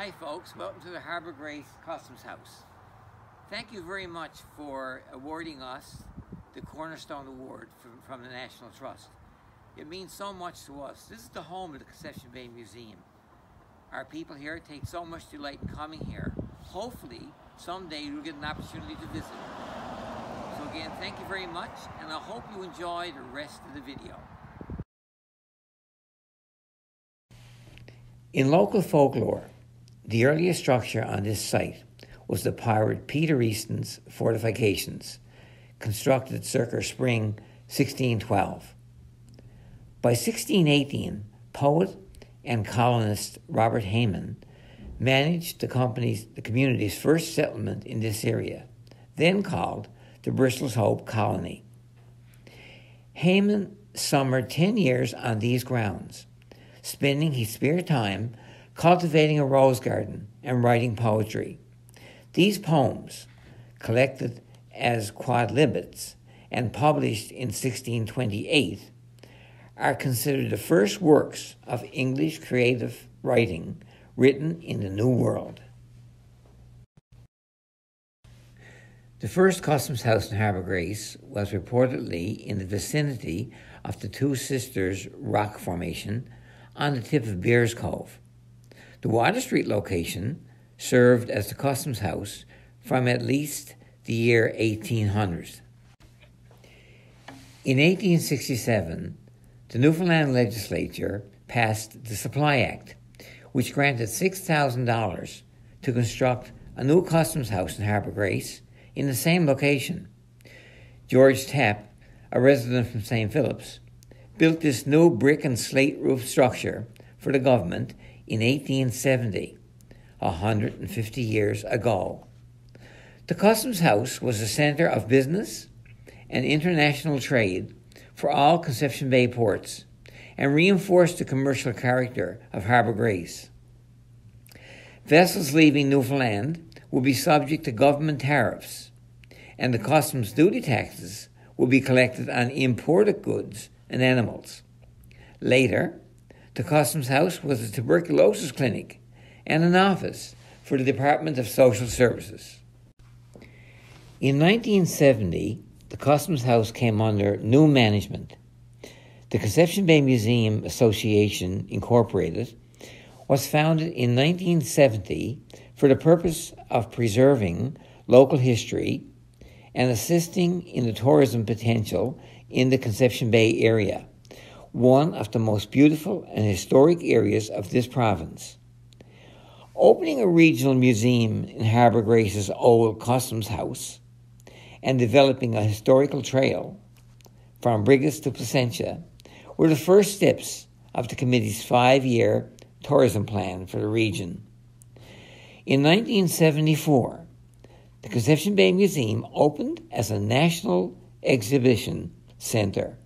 Hi folks, welcome to the Harbour Grace Customs House. Thank you very much for awarding us the Cornerstone Award from, from the National Trust. It means so much to us. This is the home of the Conception Bay Museum. Our people here take so much delight in coming here. Hopefully, someday you'll get an opportunity to visit. So again, thank you very much, and I hope you enjoy the rest of the video. In local folklore, the earliest structure on this site was the pirate Peter Easton's fortifications, constructed circa spring 1612. By 1618, poet and colonist Robert Hayman managed the company's the community's first settlement in this area, then called the Bristol's Hope Colony. Hayman summered 10 years on these grounds, spending his spare time cultivating a rose garden and writing poetry. These poems, collected as quodlibets and published in 1628, are considered the first works of English creative writing written in the New World. The first customs house in Harbour Grace was reportedly in the vicinity of the Two Sisters rock formation on the tip of Beers Cove. The Water Street location served as the customs house from at least the year 1800. In 1867, the Newfoundland legislature passed the Supply Act, which granted $6,000 to construct a new customs house in Harbour Grace in the same location. George Tapp, a resident from St. Philip's, built this new brick and slate roof structure for the government in 1870, 150 years ago. The Customs House was a center of business and international trade for all Conception Bay ports and reinforced the commercial character of Harbour Grace. Vessels leaving Newfoundland would be subject to government tariffs, and the customs duty taxes would be collected on imported goods and animals. Later, the Customs House was a tuberculosis clinic and an office for the Department of Social Services. In 1970, the Customs House came under new management. The Conception Bay Museum Association, Incorporated, was founded in 1970 for the purpose of preserving local history and assisting in the tourism potential in the Conception Bay area, one of the most beautiful and historic areas of this province. Opening a regional museum in Harbour Grace's old Customs House and developing a historical trail from Brigus to Placentia were the first steps of the committee's five year tourism plan for the region. In 1974, the Conception Bay Museum opened as a national exhibition center,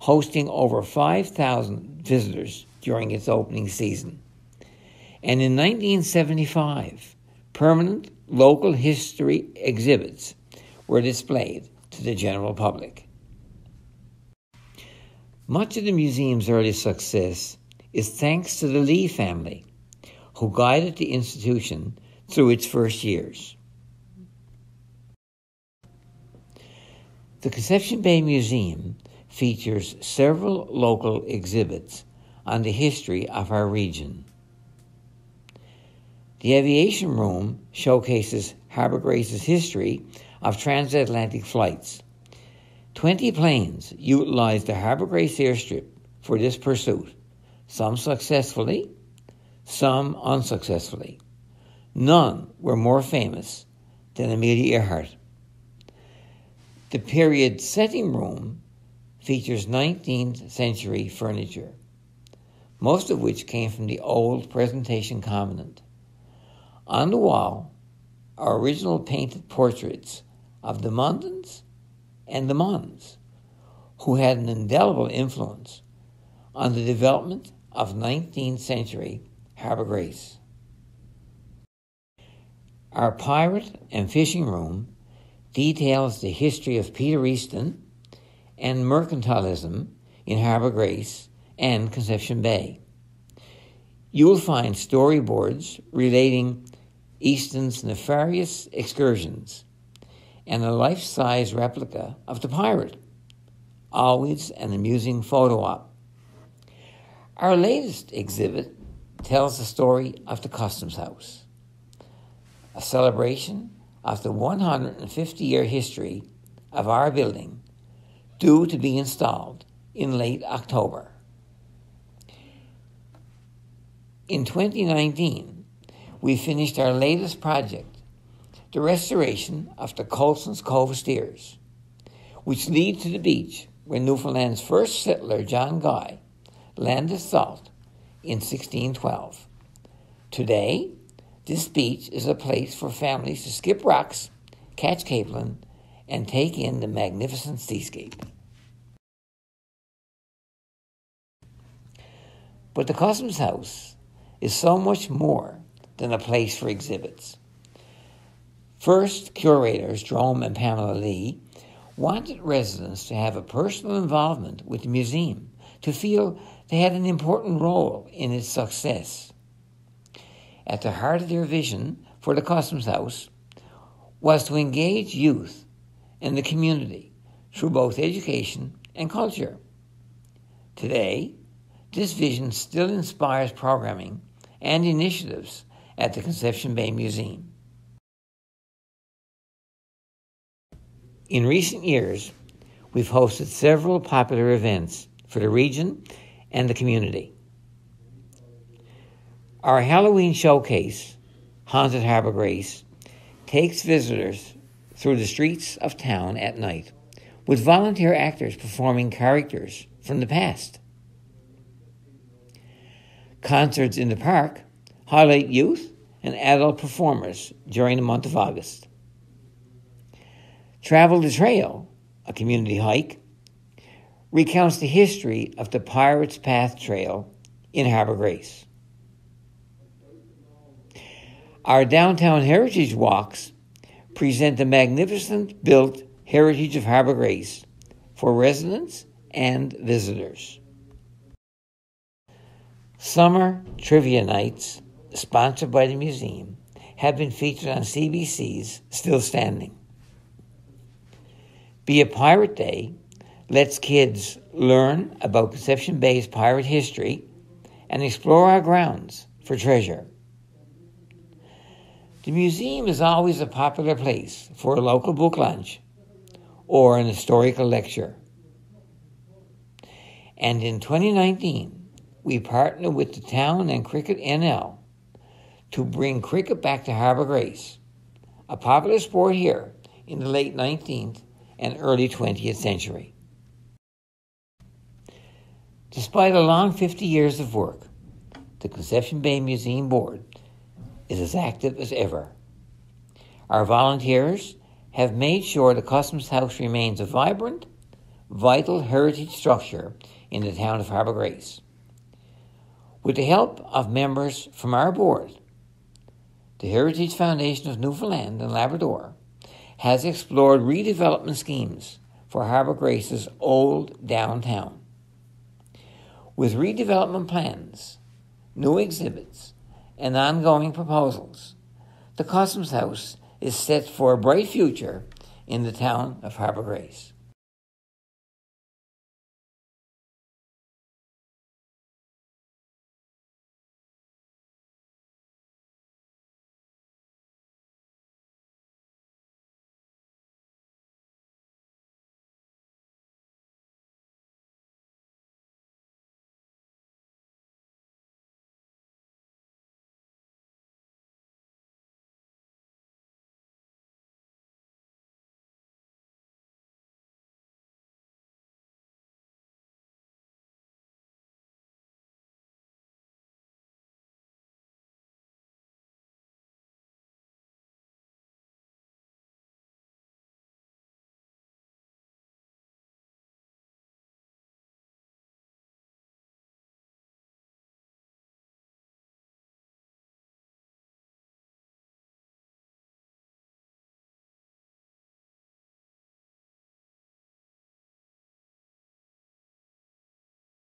hosting over 5,000 visitors during its opening season. And in 1975, permanent local history exhibits were displayed to the general public. Much of the museum's early success is thanks to the Lee family, who guided the institution through its first years. The Conception Bay Museum features several local exhibits on the history of our region. The Aviation Room showcases Harbour Grace's history of transatlantic flights. 20 planes utilized the Harbour Grace airstrip for this pursuit, some successfully, some unsuccessfully. None were more famous than Amelia Earhart. The period setting room features 19th century furniture, most of which came from the old presentation convent. On the wall are original painted portraits of the Mundans and the Munns, who had an indelible influence on the development of 19th century Harbour Grace. Our pirate and fishing room details the history of Peter Easton and mercantilism in Harbour Grace and Conception Bay. you will find storyboards relating Easton's nefarious excursions and a life size replica of the pirate, always an amusing photo op. Our latest exhibit tells the story of the Customs House, a celebration of the 150 year history of our building due to be installed in late October. In 2019, we finished our latest project, the restoration of the Colson's Cove Stairs, which lead to the beach where Newfoundland's first settler, John Guy, landed salt in 1612. Today, this beach is a place for families to skip rocks, catch capelin, and take in the magnificent seascape. But the Customs House is so much more than a place for exhibits. First, curators Jerome and Pamela Lee wanted residents to have a personal involvement with the museum, to feel they had an important role in its success. At the heart of their vision for the Customs House was to engage youth and the community through both education and culture. Today, this vision still inspires programming and initiatives at the Conception Bay Museum. In recent years, we've hosted several popular events for the region and the community. Our Halloween showcase, Haunted Harbour Grace, takes visitors through the streets of town at night with volunteer actors performing characters from the past. Concerts in the park highlight youth and adult performers during the month of August. Travel the Trail, a community hike, recounts the history of the Pirates Path Trail in Harbour Grace. Our downtown heritage walks present the magnificent built heritage of Harbour Grace for residents and visitors. Summer trivia nights, sponsored by the museum, have been featured on CBC's Still Standing. Be a Pirate Day lets kids learn about Conception Bay's pirate history and explore our grounds for treasure. The museum is always a popular place for a local book lunch or an historical lecture. And in 2019, we partnered with the town and Cricket NL to bring cricket back to Harbour Grace, a popular sport here in the late 19th and early 20th century. Despite a long 50 years of work, the Conception Bay Museum Board is as active as ever. Our volunteers have made sure the Customs House remains a vibrant, vital heritage structure in the town of Harbour Grace. With the help of members from our board, the Heritage Foundation of Newfoundland and Labrador has explored redevelopment schemes for Harbour Grace's old downtown. With redevelopment plans, new exhibits, and ongoing proposals, the Customs House is set for a bright future in the town of Harbour Grace.